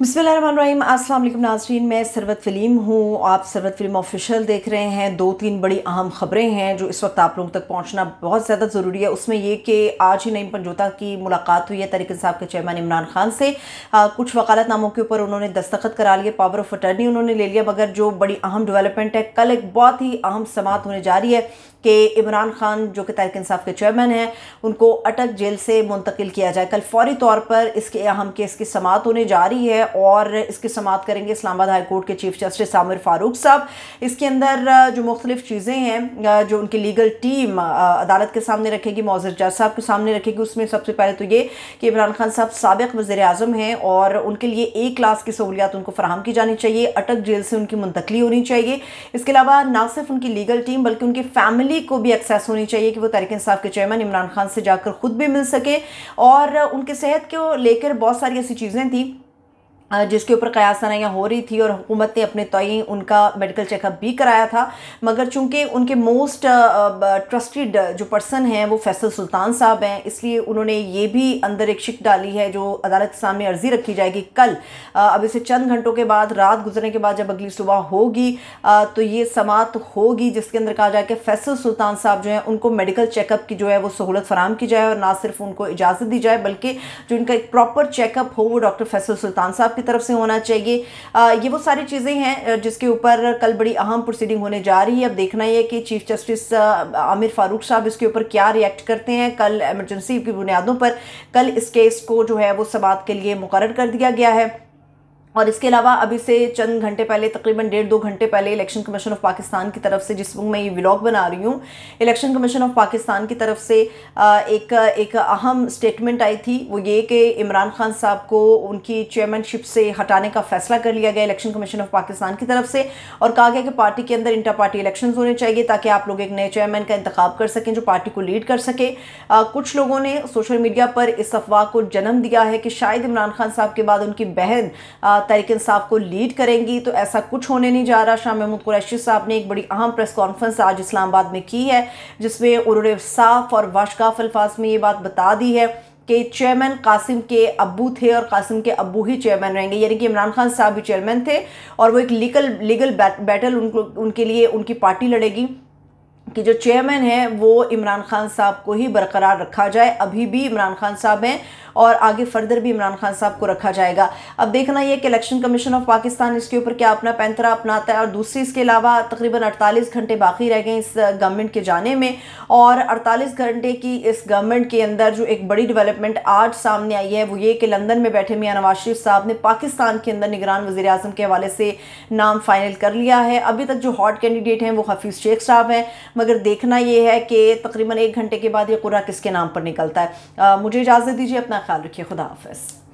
बिस्मिल्लाहिर्रहमानिर्रहीम अस्सलाम नाजरीन मैं सरवत फ़िल्म हूँ। आप सरवत फ़िल्म ऑफिशियल देख रहे हैं। दो तीन बड़ी अहम ख़बरें हैं जो इस वक्त आप लोगों तक पहुँचना बहुत ज़्यादा ज़रूरी है। उसमें ये कि आज ही नईम पंजोता की मुलाकात हुई है तरीक साहब के चेयरमैन इमरान खान से। आ, कुछ वकालतनामों के ऊपर उन्होंने दस्तखत करा लिए पावर ऑफ़ अटर्नी उन्होंने ले लिया मगर जो बड़ी अहम डेवलपमेंट है कल एक बहुत ही अहम समात होने जा रही है कि इमरान खान जो कि तहरीक इंसाफ के चेयरमैन हैं उनको अटक जेल से मुंतकिल किया जाए। कल फौरी तौर पर इसके अहम केस की समात होने जा रही है और इसकी समात करेंगे इस्लामाबाद हाई कोर्ट के चीफ जस्टिस आमिर फारूक साहब। इसके अंदर जो मुख्तलिफ़ चीज़ें हैं जो उनकी लीगल टीम अदालत के सामने रखेगी मौजर जज साहब के सामने रखेगी, उसमें सबसे पहले तो ये कि इमरान खान साहब सबक वज़ी अजम हैं और उनके लिए एक क्लास की सहूलियात उनको फराम की जानी चाहिए, अटक जेल से उनकी मुंतकली होनी चाहिए। इसके अलावा ना सिर्फ़ उनकी लीगल टीम, बल्कि उनकी फैमिली को भी एक्सेस होनी चाहिए कि वो तहरीक इंसाफ के चेयरमैन इमरान खान से जाकर खुद भी मिल सके। और उनके सेहत को लेकर बहुत सारी ऐसी चीज़ें थी जिसके ऊपर कयासनाइयाँ हो रही थी और हुकूमत ने अपने तय उनका मेडिकल चेकअप भी कराया था। मगर चूँकि उनके मोस्ट ट्रस्टेड जो पर्सन हैं, वो फैसल सुल्तान साहब हैं, इसलिए उन्होंने ये भी अंदर एक शिक डाली है जो अदालत के सामने अर्जी रखी जाएगी कल। अब इसे चंद घंटों के बाद, रात गुजरने के बाद जब अगली सुबह होगी तो ये समात होगी, जिसके अंदर कहा जाए कि फैसल सुल्तान साहब जो हैं, उनको मेडिकल चेकअप की जो है, वो सहूलत फराम की जाए और ना सिर्फ़ उनको इजाज़त दी जाए, बल्कि जो इनका एक प्रॉपर चेकअप हो, वो डॉक्टर फैसल सुल्तान साहब की तरफ़ से होना चाहिए। आ, ये वो सारी चीज़ें हैं जिसके ऊपर कल बड़ी अहम प्रोसीडिंग होने जा रही है। अब देखना ही है कि चीफ जस्टिस आमिर फारूक साहब इसके ऊपर क्या रिएक्ट करते हैं। कल एमरजेंसी की बुनियादों पर कल इस केस को जो है वो समात के लिए मुकर कर दिया गया है। और इसके अलावा अभी से चंद घंटे पहले, तकरीबन डेढ़ दो घंटे पहले इलेक्शन कमीशन ऑफ़ पाकिस्तान की तरफ़ से, जिस मैं ये व्लॉग बना रही हूँ, इलेक्शन कमीशन ऑफ़ पाकिस्तान की तरफ़ से एक एक अहम स्टेटमेंट आई थी, वो ये कि इमरान खान साहब को उनकी चेयरमैनशिप से हटाने का फैसला कर लिया गया इलेक्शन कमीशन ऑफ़ पाकिस्तान की तरफ़ से और कहा गया कि पार्टी के अंदर इंटर पार्टी इलेक्शन होने चाहिए ताकि आप लोग एक नए चेयरमैन का इंतखब कर सकें जो पार्टी को लीड कर सके। कुछ लोगों ने सोशल मीडिया पर इस अफवाह को जन्म दिया है कि शायद इमरान खान साहब के बाद उनकी बहन तहरीक इंसाफ को लीड करेंगी तो ऐसा कुछ होने नहीं जा रहा। शाह महमूद कुरैशी साहब ने एक बड़ी अहम प्रेस कॉन्फ्रेंस आज इस्लामाबाद में की है, जिसमें उन्होंने साफ़ और वाशकाफ अल्फाज में ये बात बता दी है कि चेयरमैन कासिम के अबू थे और कासिम के अबू ही चेयरमैन रहेंगे। यानी कि इमरान खान साहब भी चेयरमैन थे और वो एक लीगल लीगल बैटल उनको उनके लिए उनकी पार्टी लड़ेगी कि जो चेयरमैन है, वो इमरान खान साहब को ही बरकरार रखा जाए। अभी भी इमरान खान साहब हैं और आगे फर्दर भी इमरान खान साहब को रखा जाएगा। अब देखना यह कि इलेक्शन कमीशन ऑफ़ पाकिस्तान इसके ऊपर क्या अपना पैंतरा अपनाता है और दूसरी इसके अलावा तकरीबन 48 घंटे बाकी रह गए इस गवर्नमेंट के जाने में और 48 घंटे की इस गवर्नमेंट के अंदर जो एक बड़ी डेवलपमेंट आज सामने आई है वो ये कि लंदन में बैठे मियाँ नवाज़ शरीफ साहब ने पाकिस्तान के अंदर निगरान वजी अजम के हवाले से नाम फाइनल कर लिया है। अभी तक जो हॉट कैंडिडेट हैं वो हफीज़ शेख साहब हैं मगर देखना ये है कि तकरीबन एक घंटे के बाद ये कुरा किसके नाम पर निकलता है। आ, मुझे इजाज़त दीजिए अपना। ख्याल रखिए खुदा हाफ़